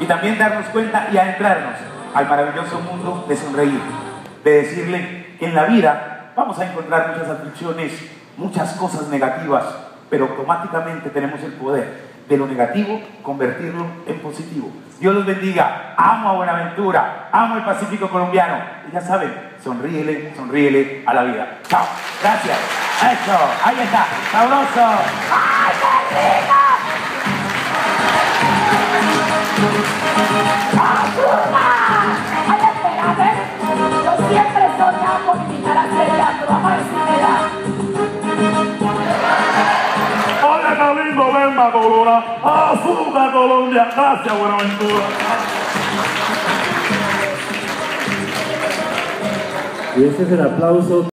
Y también darnos cuenta y adentrarnos al maravilloso mundo de sonreír, de decirle que en la vida vamos a encontrar muchas aflicciones, muchas cosas negativas, pero automáticamente tenemos el poder de lo negativo convertirlo en positivo. Dios los bendiga. Amo a Buenaventura, amo el Pacífico colombiano. Y ya saben, sonríele, sonríele a la vida. Chao. Gracias. Eso, ahí está. Sabroso. ¡Ay, qué! Siempre con invitar a hacer teatro. Vamos a da. Hola, Cabildo, Bemba, Colora, Azúcar, Colombia, gracias, Buenaventura. Y este es el aplauso